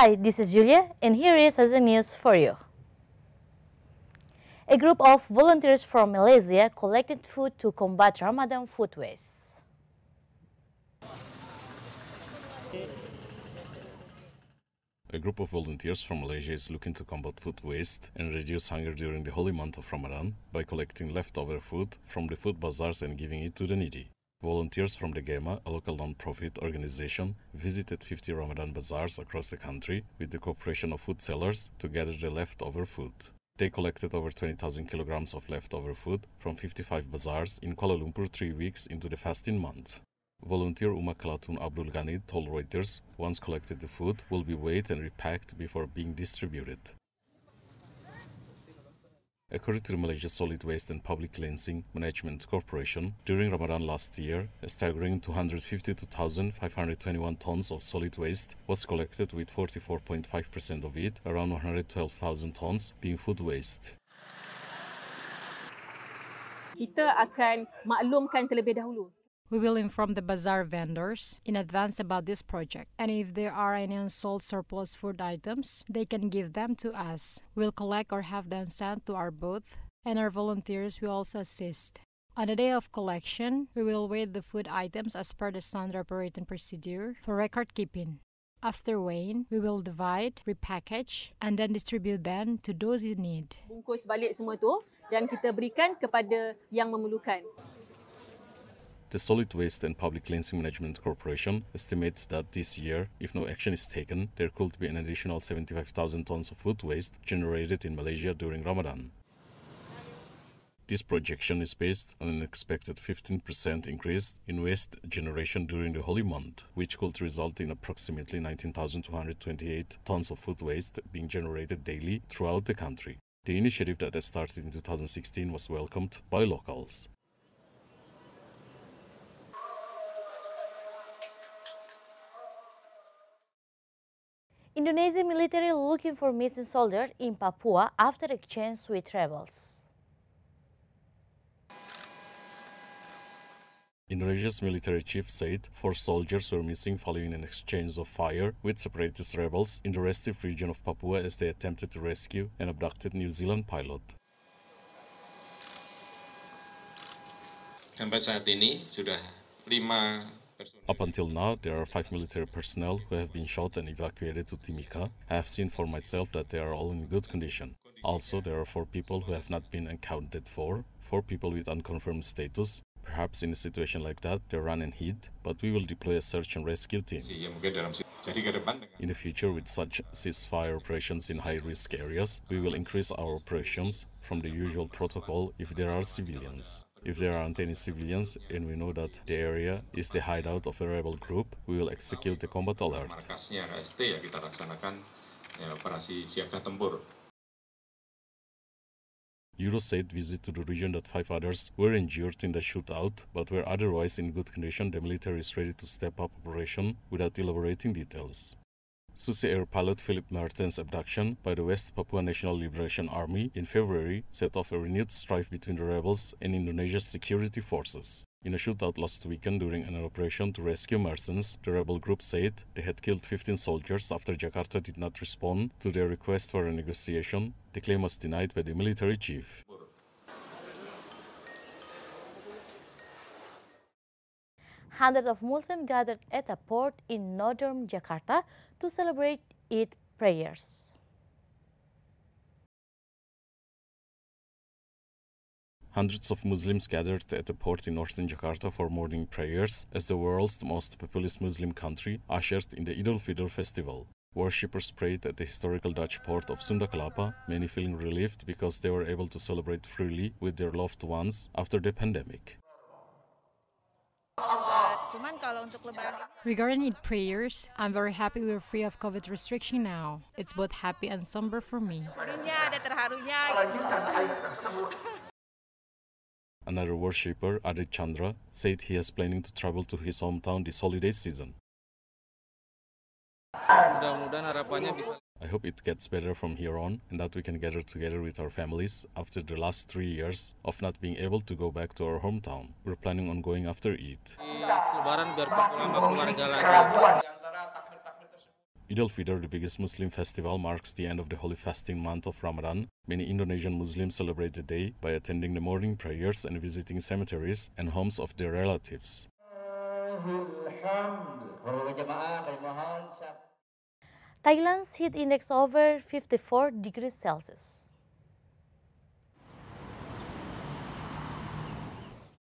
Hi, this is Julia, and here is the news for you. A group of volunteers from Malaysia collected food to combat Ramadan food waste. A group of volunteers from Malaysia is looking to combat food waste and reduce hunger during the holy month of Ramadan by collecting leftover food from the food bazaars and giving it to the needy. Volunteers from the GEMA, a local non-profit organization, visited 50 Ramadan bazaars across the country with the cooperation of food sellers to gather the leftover food. They collected over 20,000 kilograms of leftover food from 55 bazaars in Kuala Lumpur three weeks into the fasting month. Volunteer Uma Kalatun Abdul Ghani told Reuters once collected the food will be weighed and repacked before being distributed. According to the Malaysia Solid Waste and Public Cleansing Management Corporation, during Ramadan last year, a staggering 252,521 tons of solid waste was collected with 44.5% of it, around 112,000 tons, being food waste. Kita akan maklumkan terlebih dahulu We will inform the bazaar vendors in advance about this project, and if there are any unsold surplus food items, they can give them to us. We'll collect or have them sent to our booth, and our volunteers will also assist. On the day of collection, we will weigh the food items as per the standard operating procedure for record keeping. After weighing, we will divide, repackage, and then distribute them to those in need. Bungkus balik semua tu dan kita berikan kepada yang memerlukan. The Solid Waste and Public Cleansing Management Corporation estimates that this year, if no action is taken, there could be an additional 75,000 tons of food waste generated in Malaysia during Ramadan. This projection is based on an expected 15% increase in waste generation during the holy month, which could result in approximately 19,228 tons of food waste being generated daily throughout the country. The initiative that started in 2016 was welcomed by locals. Indonesian military looking for missing soldiers in Papua after exchange with rebels. Indonesia's military chief said four soldiers were missing following an exchange of fire with separatist rebels in the restive region of Papua as they attempted to rescue an abducted New Zealand pilot. Sampai saat ini sudah lima Up until now, there are five military personnel who have been shot and evacuated to Timika. I have seen for myself that they are all in good condition. Also, there are four people who have not been accounted for, four people with unconfirmed status. Perhaps in a situation like that, they run and hid, but we will deploy a search and rescue team. In the future, with such ceasefire operations in high risk areas, we will increase our operations from the usual protocol if there are civilians. If there aren't any civilians and we know that the area is the hideout of a rebel group, we will execute the combat alert. said visit to the region that five others were injured in the shootout, but were otherwise in good condition. The military is ready to step up operation without elaborating details. Susi Air pilot Philip Mertens' abduction by the West Papua National Liberation Army in February set off a renewed strife between the rebels and Indonesia's security forces. In a shootout last weekend during an operation to rescue Mertens, the rebel group said they had killed 15 soldiers after Jakarta did not respond to their request for a negotiation. The claim was denied by the military chief. Hundreds of Muslims gathered at a port in northern Jakarta to celebrate Eid prayers. Hundreds of Muslims gathered at a port in northern Jakarta for morning prayers as the world's most populous Muslim country ushered in the Eid al-Fitr festival. Worshippers prayed at the historical Dutch port of Sunda Kelapa, many feeling relieved because they were able to celebrate freely with their loved ones after the pandemic. Cuman kalau untuk lebaran Regarding Eid prayers, I'm very happy we're free of COVID restriction now. It's both happy and somber for me. ini ada terharunya. Another worshipper, Adit Chandra, said he is planning to travel to his hometown this holiday season. Mudah-mudahan harapannya bisa I hope it gets better from here on and that we can gather together with our families after the last three years of not being able to go back to our hometown. We're planning on going after Eid. Eid al-Fitr, the biggest Muslim festival, marks the end of the holy fasting month of Ramadan. Many Indonesian Muslims celebrate the day by attending the morning prayers and visiting cemeteries and homes of their relatives. Thailand's heat index over 54 degrees Celsius.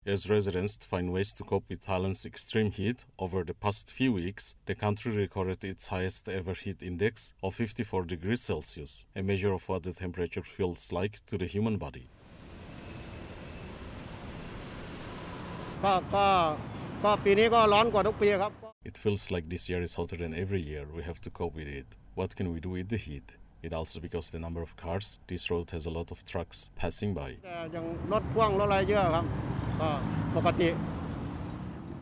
As residents find ways to cope with Thailand's extreme heat, over the past few weeks, the country recorded its highest ever heat index of 54 degrees Celsius, a measure of what the temperature feels like to the human body. ก็ก็ก็ปีนี้ก็ร้อนกว่าทุกปีครับ It feels like this year is hotter than every year. We have to cope with it. What can we do with the heat? It also because the number of cars, this road has a lot of trucks passing by. แต่ยังรถพ่วงรถอะไรเยอะครับ ก็ปกติ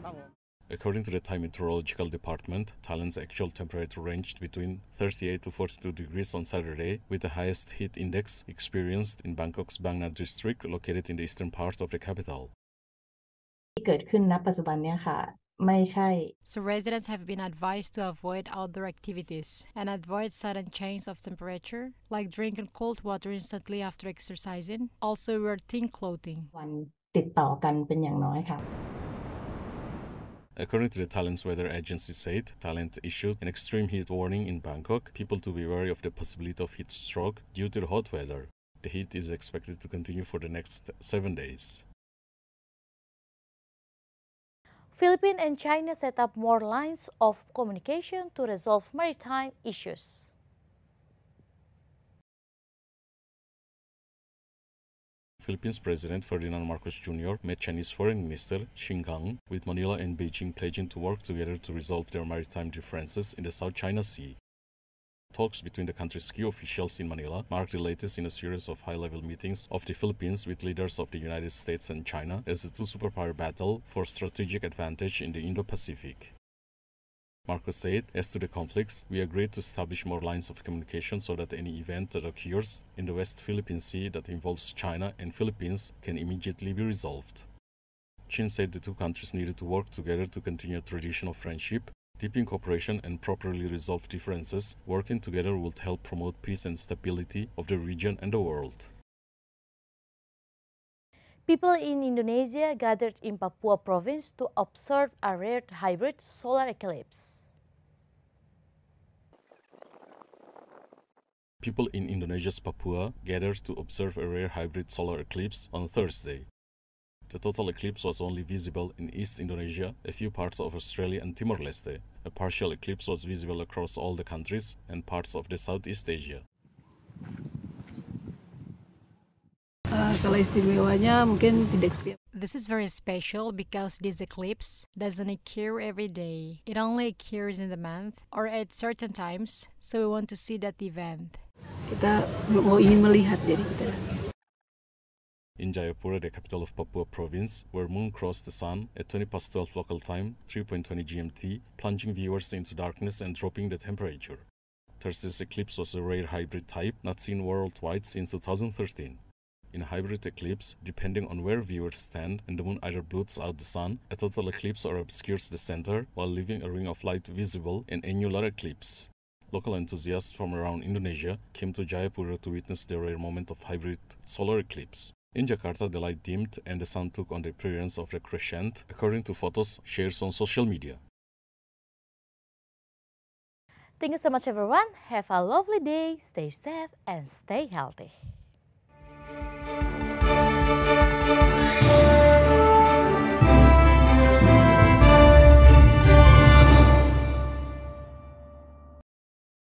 ครับผม According to the Thai Meteorological Department, Thailand's actual temperature ranged between 38 to 42 degrees on Saturday, with the highest heat index experienced in Bangkok's Bang Na district, located in the eastern part of the capital. ที่เกิดขึ้นณปัจจุบันเนี้ยค่ะ ไม่ใช่ So residents have been advised to avoid outdoor activities and avoid sudden change of temperature, like drinking cold water instantly after exercising. Also wear thin clothing. วันติดต่อกันเป็นอย่างน้อยค่ะ According to the Thailand's weather agency said, Thailand issued an extreme heat warning in Bangkok, people to be wary of the possibility of heat stroke due to the hot weather. The heat is expected to continue for the next seven days. Philippines and China set up more lines of communication to resolve maritime issues. Philippines President Ferdinand Marcos Jr. met Chinese Foreign Minister Qin Gang with Manila and Beijing pledging to work together to resolve their maritime differences in the South China Sea. Talks between the country's key officials in Manila mark the latest in a series of high-level meetings of the Philippines with leaders of the United States and China as the two superpower battle for strategic advantage in the Indo-Pacific. Marcos said, as to the conflicts, we agreed to establish more lines of communication so that any event that occurs in the West Philippine Sea that involves China and Philippines can immediately be resolved. Qin said the two countries needed to work together to continue traditional friendship, deepen cooperation and properly resolve differences. Working together will help promote peace and stability of the region and the world. People in Indonesia gathered in Papua province to observe a rare hybrid solar eclipse. People in Indonesia's Papua gathered to observe a rare hybrid solar eclipse on Thursday. The total eclipse was only visible in East Indonesia, a few parts of Australia and Timor-Leste. A partial eclipse was visible across all the countries and parts of the Southeast Asia. Eh, kalau istimewanya mungkin tidak setiap This is very special because this eclipse doesn't occur every day. It only occurs in the month or at certain times, so we want to see that event. kita mau ingin melihat jadi kita In Jayapura, the capital of Papua province, where moon crossed the sun at 20 past 12 local time, 3.20 GMT, plunging viewers into darkness and dropping the temperature. Thursday's eclipse was a rare hybrid type not seen worldwide since 2013. In a hybrid eclipse, depending on where viewers stand and the moon either blots out the sun, a total eclipse or obscures the center while leaving a ring of light visible, an annular eclipse. Local enthusiasts from around Indonesia came to Jayapura to witness the rare moment of hybrid solar eclipse. In Jakarta, the light dimmed and the sun took on the appearance of a crescent, according to photos shared on social media. Thank you so much everyone. Have a lovely day. Stay safe and stay healthy.